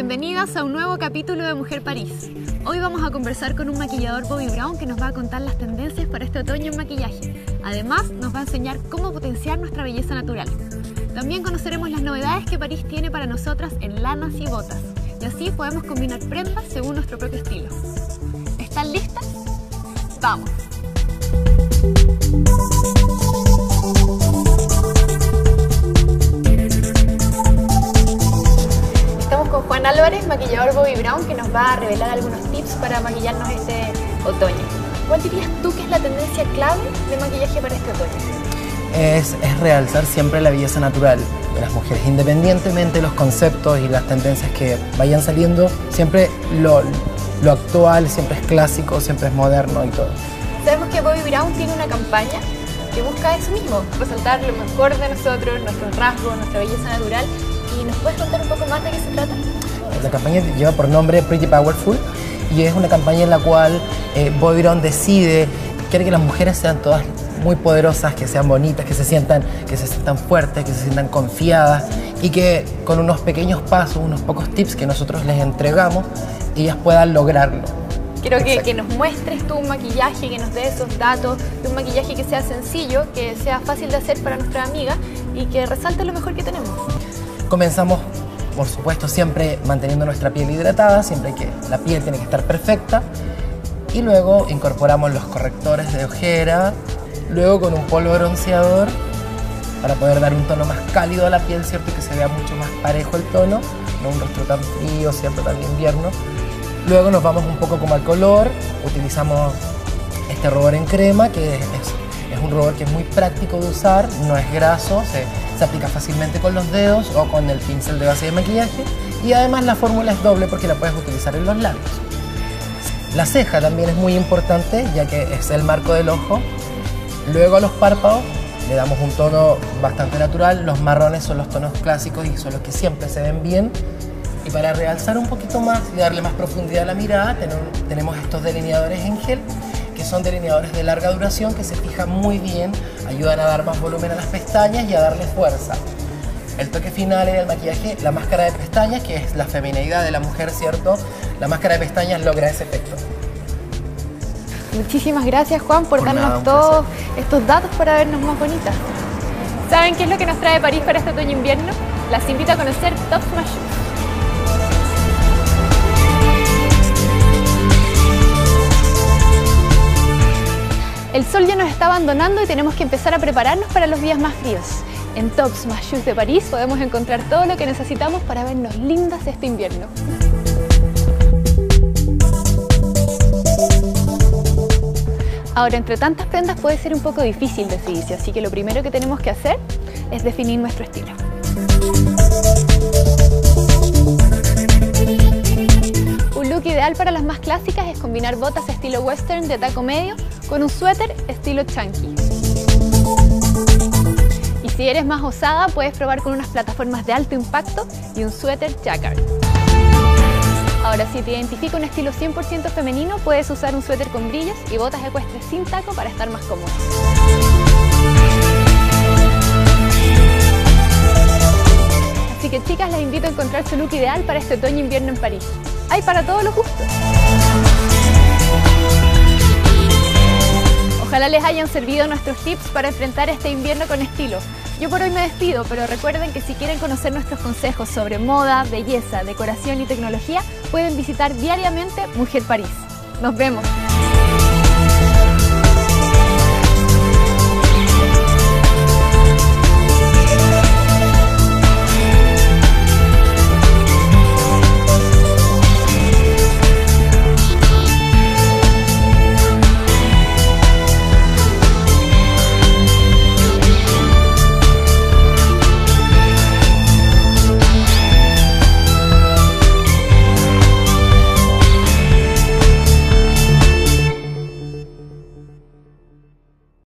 Bienvenidas a un nuevo capítulo de Mujer París. Hoy vamos a conversar con un maquillador Bobby Brown que nos va a contar las tendencias para este otoño en maquillaje. Además, nos va a enseñar cómo potenciar nuestra belleza natural. También conoceremos las novedades que París tiene para nosotras en lanas y botas. Y así podemos combinar prendas según nuestro propio estilo. ¿Están listas? ¡Vamos! Con Juan Álvarez, maquillador Bobby Brown, que nos va a revelar algunos tips para maquillarnos este otoño. ¿Cuál dirías tú que es la tendencia clave de maquillaje para este otoño? Es, es realzar siempre la belleza natural de las mujeres, independientemente de los conceptos y las tendencias que vayan saliendo, siempre lo, lo actual siempre es clásico, siempre es moderno y todo. Sabemos que Bobby Brown tiene una campaña que busca eso mismo, resaltar lo mejor de nosotros, nuestros rasgos, nuestra belleza natural. ¿Y nos puedes contar un poco más de qué se trata? La campaña lleva por nombre Pretty Powerful y es una campaña en la cual eh, Bobby Brown decide, quiere que las mujeres sean todas muy poderosas, que sean bonitas, que se sientan, que se sientan fuertes, que se sientan confiadas y que con unos pequeños pasos, unos pocos tips que nosotros les entregamos, ellas puedan lograrlo. Quiero que, que, nos muestres tú un maquillaje, que nos dé esos datos, de un maquillaje que sea sencillo, que sea fácil de hacer para nuestra amiga y que resalte lo mejor que tenemos. Comenzamos, por supuesto, siempre manteniendo nuestra piel hidratada, siempre que la piel tiene que estar perfecta. Y luego incorporamos los correctores de ojera, luego con un polvo bronceador para poder dar un tono más cálido a la piel, ¿cierto? Que se vea mucho más parejo el tono, no un rostro tan frío, ¿cierto? Tan de invierno. Luego nos vamos un poco como al color, utilizamos este rubor en crema, que es, es, un rubor que es muy práctico de usar, no es graso, se, se, aplica fácilmente con los dedos o con el pincel de base de maquillaje y además la fórmula es doble porque la puedes utilizar en los labios. La ceja también es muy importante ya que es el marco del ojo. Luego a los párpados le damos un tono bastante natural, los marrones son los tonos clásicos y son los que siempre se ven bien y para realzar un poquito más y darle más profundidad a la mirada, tenemos estos delineadores en gel, que son delineadores de larga duración que se fijan muy bien, ayudan a dar más volumen a las pestañas y a darle fuerza. El toque final en el maquillaje, la máscara de pestañas, que es la femineidad de la mujer, ¿cierto? La máscara de pestañas logra ese efecto. Muchísimas gracias Juan por, por darnos nada, todos estos datos para vernos más bonitas. ¿Saben qué es lo que nos trae París para este otoño-invierno? Las invito a conocer Top Smash El sol ya nos está abandonando y tenemos que empezar a prepararnos para los días más fríos. En Tops Más Shoes de París podemos encontrar todo lo que necesitamos para vernos lindas este invierno. Ahora, entre tantas prendas puede ser un poco difícil decidirse, así que lo primero que tenemos que hacer es definir nuestro estilo. Look ideal para las más clásicas es combinar botas estilo western de taco medio con un suéter estilo chunky. Y si eres más osada, puedes probar con unas plataformas de alto impacto y un suéter jacquard. Ahora, si te identifica un estilo 100% femenino, puedes usar un suéter con brillos y botas ecuestres sin taco para estar más cómodo. Así que chicas, las invito a encontrar su look ideal para este otoño-invierno en París. Hay para todos los gustos. Ojalá les hayan servido nuestros tips para enfrentar este invierno con estilo. Yo por hoy me despido, pero recuerden que si quieren conocer nuestros consejos sobre moda, belleza, decoración y tecnología, pueden visitar diariamente Mujer París. Nos vemos.